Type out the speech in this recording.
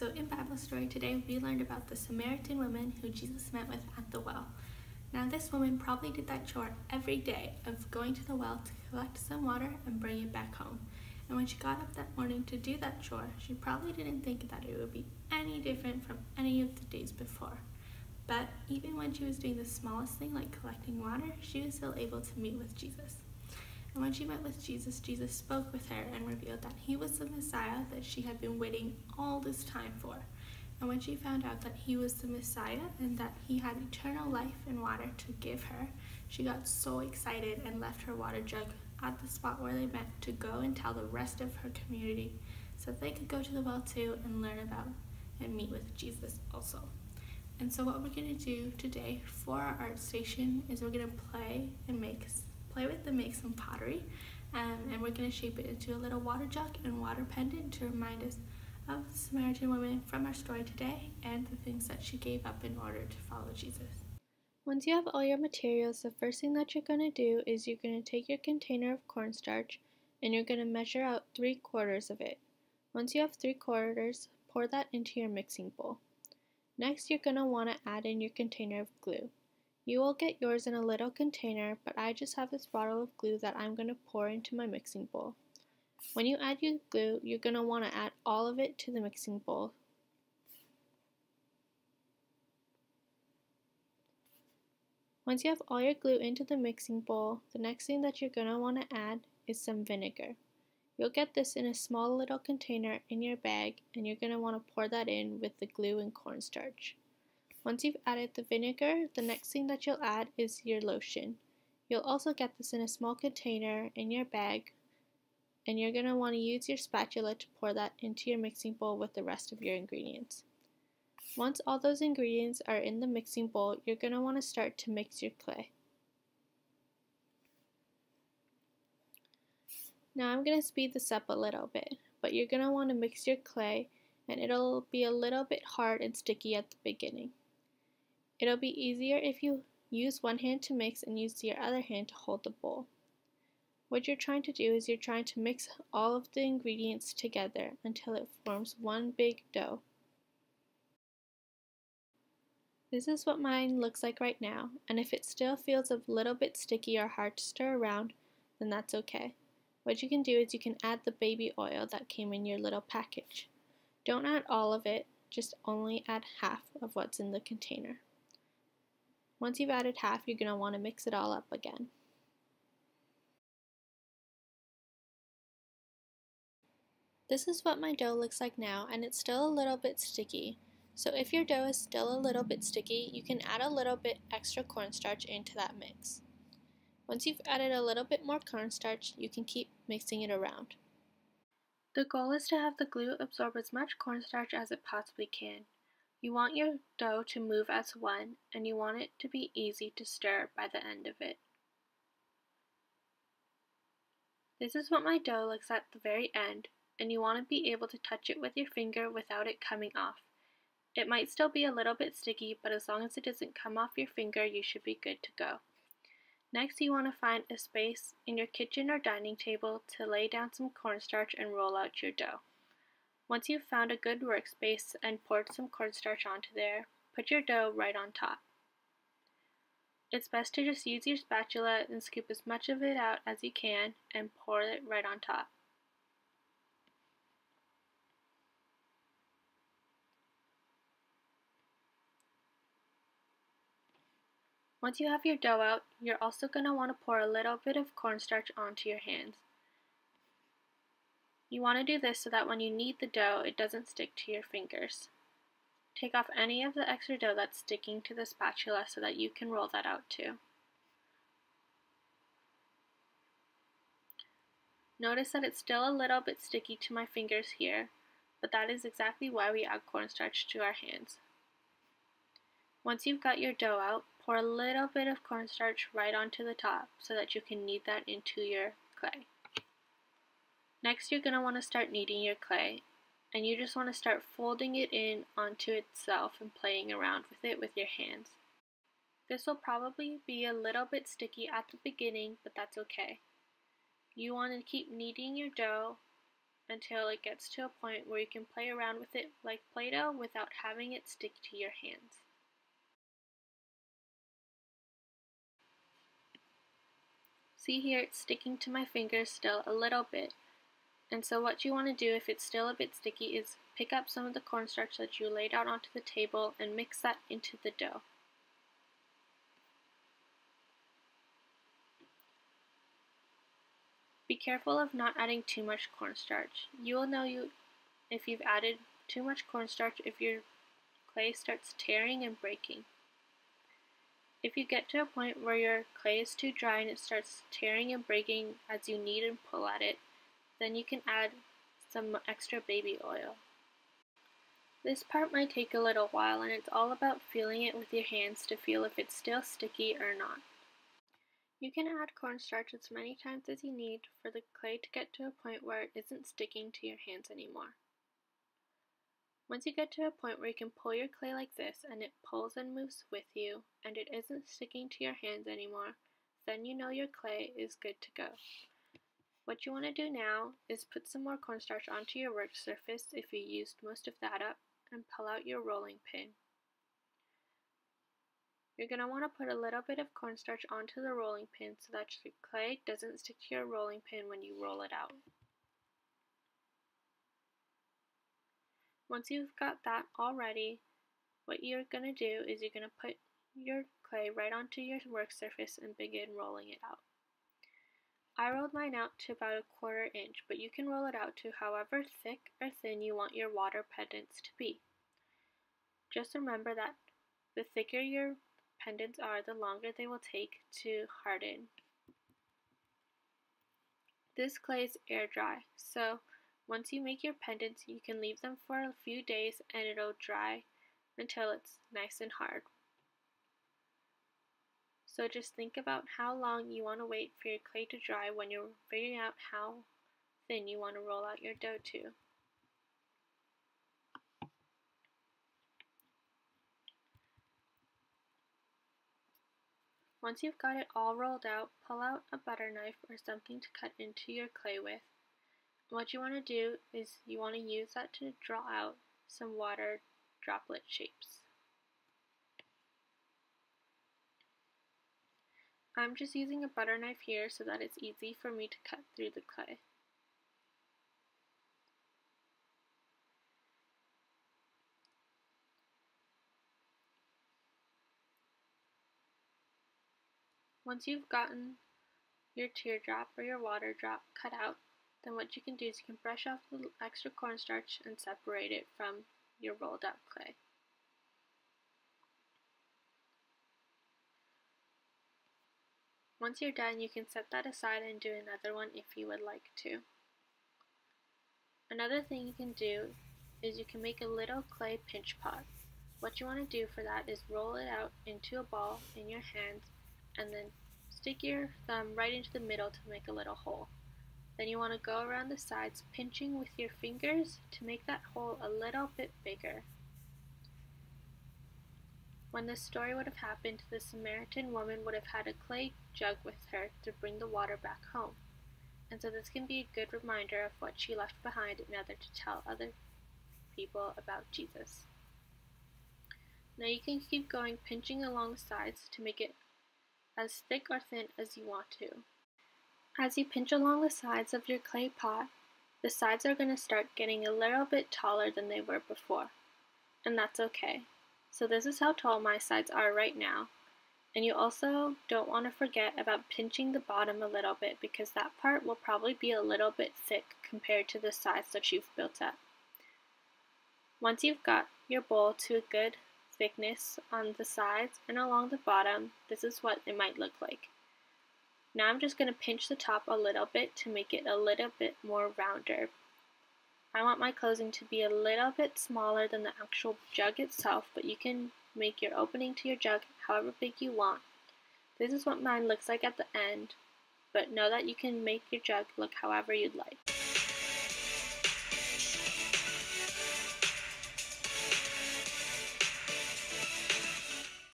So, in Bible story today, we learned about the Samaritan woman who Jesus met with at the well. Now, this woman probably did that chore every day of going to the well to collect some water and bring it back home. And when she got up that morning to do that chore, she probably didn't think that it would be any different from any of the days before. But even when she was doing the smallest thing, like collecting water, she was still able to meet with Jesus. And when she met with Jesus, Jesus spoke with her and revealed that he was the Messiah that she had been waiting all this time for. And when she found out that he was the Messiah and that he had eternal life and water to give her, she got so excited and left her water jug at the spot where they met to go and tell the rest of her community so they could go to the well too and learn about and meet with Jesus also. And so what we're going to do today for our art station is we're going to play and make play with and make some pottery um, and we're going to shape it into a little water jug and water pendant to remind us of the Samaritan woman from our story today and the things that she gave up in order to follow Jesus. Once you have all your materials, the first thing that you're going to do is you're going to take your container of cornstarch and you're going to measure out three quarters of it. Once you have three quarters, pour that into your mixing bowl. Next, you're going to want to add in your container of glue. You will get yours in a little container, but I just have this bottle of glue that I'm going to pour into my mixing bowl. When you add your glue, you're going to want to add all of it to the mixing bowl. Once you have all your glue into the mixing bowl, the next thing that you're going to want to add is some vinegar. You'll get this in a small little container in your bag and you're going to want to pour that in with the glue and cornstarch. Once you've added the vinegar, the next thing that you'll add is your lotion. You'll also get this in a small container in your bag and you're going to want to use your spatula to pour that into your mixing bowl with the rest of your ingredients. Once all those ingredients are in the mixing bowl, you're going to want to start to mix your clay. Now I'm going to speed this up a little bit, but you're going to want to mix your clay and it'll be a little bit hard and sticky at the beginning. It'll be easier if you use one hand to mix and use your other hand to hold the bowl. What you're trying to do is you're trying to mix all of the ingredients together until it forms one big dough. This is what mine looks like right now, and if it still feels a little bit sticky or hard to stir around, then that's okay. What you can do is you can add the baby oil that came in your little package. Don't add all of it, just only add half of what's in the container. Once you've added half, you're going to want to mix it all up again. This is what my dough looks like now, and it's still a little bit sticky. So if your dough is still a little bit sticky, you can add a little bit extra cornstarch into that mix. Once you've added a little bit more cornstarch, you can keep mixing it around. The goal is to have the glue absorb as much cornstarch as it possibly can. You want your dough to move as one, and you want it to be easy to stir by the end of it. This is what my dough looks at the very end, and you want to be able to touch it with your finger without it coming off. It might still be a little bit sticky, but as long as it doesn't come off your finger, you should be good to go. Next, you want to find a space in your kitchen or dining table to lay down some cornstarch and roll out your dough. Once you've found a good workspace and poured some cornstarch onto there, put your dough right on top. It's best to just use your spatula and scoop as much of it out as you can and pour it right on top. Once you have your dough out, you're also going to want to pour a little bit of cornstarch onto your hands. You want to do this so that when you knead the dough, it doesn't stick to your fingers. Take off any of the extra dough that's sticking to the spatula so that you can roll that out too. Notice that it's still a little bit sticky to my fingers here, but that is exactly why we add cornstarch to our hands. Once you've got your dough out, pour a little bit of cornstarch right onto the top so that you can knead that into your clay. Next, you're going to want to start kneading your clay, and you just want to start folding it in onto itself and playing around with it with your hands. This will probably be a little bit sticky at the beginning, but that's okay. You want to keep kneading your dough until it gets to a point where you can play around with it like Play-Doh without having it stick to your hands. See here, it's sticking to my fingers still a little bit. And so what you want to do if it's still a bit sticky is pick up some of the cornstarch that you laid out onto the table and mix that into the dough. Be careful of not adding too much cornstarch. You will know you if you've added too much cornstarch if your clay starts tearing and breaking. If you get to a point where your clay is too dry and it starts tearing and breaking as you knead and pull at it, then you can add some extra baby oil. This part might take a little while and it's all about feeling it with your hands to feel if it's still sticky or not. You can add cornstarch as many times as you need for the clay to get to a point where it isn't sticking to your hands anymore. Once you get to a point where you can pull your clay like this and it pulls and moves with you and it isn't sticking to your hands anymore, then you know your clay is good to go. What you want to do now is put some more cornstarch onto your work surface if you used most of that up and pull out your rolling pin. You're going to want to put a little bit of cornstarch onto the rolling pin so that your clay doesn't stick to your rolling pin when you roll it out. Once you've got that all ready, what you're going to do is you're going to put your clay right onto your work surface and begin rolling it out. I rolled mine out to about a quarter inch, but you can roll it out to however thick or thin you want your water pendants to be. Just remember that the thicker your pendants are, the longer they will take to harden. This clay is air dry, so once you make your pendants, you can leave them for a few days and it'll dry until it's nice and hard. So just think about how long you want to wait for your clay to dry when you're figuring out how thin you want to roll out your dough to. Once you've got it all rolled out, pull out a butter knife or something to cut into your clay with. What you want to do is you want to use that to draw out some water droplet shapes. I'm just using a butter knife here so that it's easy for me to cut through the clay. Once you've gotten your teardrop or your water drop cut out, then what you can do is you can brush off the extra cornstarch and separate it from your rolled up clay. Once you're done, you can set that aside and do another one if you would like to. Another thing you can do is you can make a little clay pinch pot. What you want to do for that is roll it out into a ball in your hands and then stick your thumb right into the middle to make a little hole. Then you want to go around the sides pinching with your fingers to make that hole a little bit bigger. When this story would have happened, the Samaritan woman would have had a clay jug with her to bring the water back home. And so this can be a good reminder of what she left behind in order to tell other people about Jesus. Now you can keep going pinching along the sides to make it as thick or thin as you want to. As you pinch along the sides of your clay pot, the sides are going to start getting a little bit taller than they were before. And that's okay. So this is how tall my sides are right now. And you also don't want to forget about pinching the bottom a little bit because that part will probably be a little bit thick compared to the sides that you've built up. Once you've got your bowl to a good thickness on the sides and along the bottom, this is what it might look like. Now I'm just going to pinch the top a little bit to make it a little bit more rounder. I want my closing to be a little bit smaller than the actual jug itself, but you can make your opening to your jug however big you want. This is what mine looks like at the end, but know that you can make your jug look however you'd like.